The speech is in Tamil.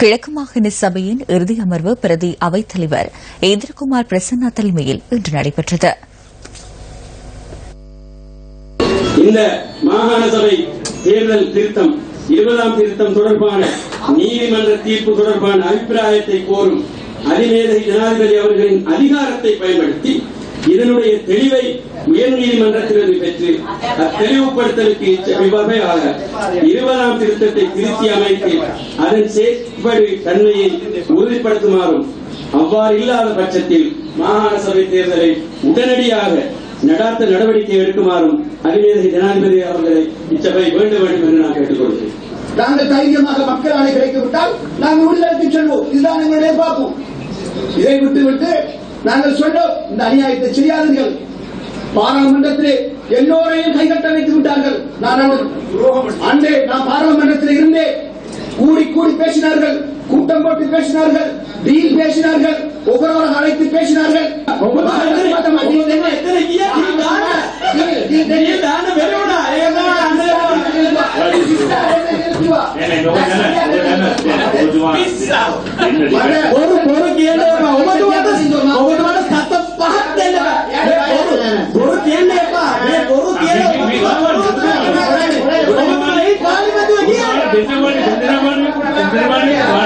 கிழக்கு மாகாண சபையின் இறுதி அமர்வு பிரதி அவைத்தலைவர் இந்திரகுமார் பிரசன்னா தலைமையில் இன்று நடைபெற்றது. இந்த மாகாண சபை தேர்தல் திருத்தம் இருபதாம் திருத்தம் தொடர்பான நீதிமன்ற தீர்ப்பு தொடர்பான அபிப்பிராயத்தை கோரும் அதிமேதை ஜனாதிபதி அவர்களின் அதிகாரத்தை பயன்படுத்தி இதனுடைய தெளிவை உயர்நீதிமன்றத்திலிருந்து பெற்று அத்தெளிவுபடுத்தலுக்கு இவ்வகையாக இருபதாம் திருத்தத்தை திருத்தி அமைத்து அதன் செயற்படு தன்மையை உறுதிப்படுத்துமாறும் அவ்வாறு இல்லாத பட்சத்தில் மாகாண சபை தேர்தலை உடனடியாக நடாத்த நடவடிக்கை எடுக்குமாறும் அதிமேதை ஜனாதிபதி அவர்களை இச்சபை வேண்ட வேண்டும் என்று நான் கேட்டுக்கொள்கிறேன். நாங்கள் தைரியமாக மக்கள் ஆணை கிடைத்துவிட்டால் நாங்கள் விடுதலைக்கு செல்வோம். இதுதான் எங்களுடைய பார்ப்போம் இதை விட்டுவிட்டு நாங்கள் சொல்றோம் இந்த அநியாயத்தை செய்யாதீர்கள் பாராளுமன்றத்திலே எல்லோரையும் கைகட்ட வைத்து விட்டார்கள் நான் அன்றே நான் பாராளுமன்றத்தில் இருந்தேன் கூடி கூடி பேசினார்கள் கூட்டம் போட்டு பேசினார்கள் டீல் பேசினார்கள் ஒவ்வொருவரும் அழைத்து பேசினார்கள் ஒரு Alemania,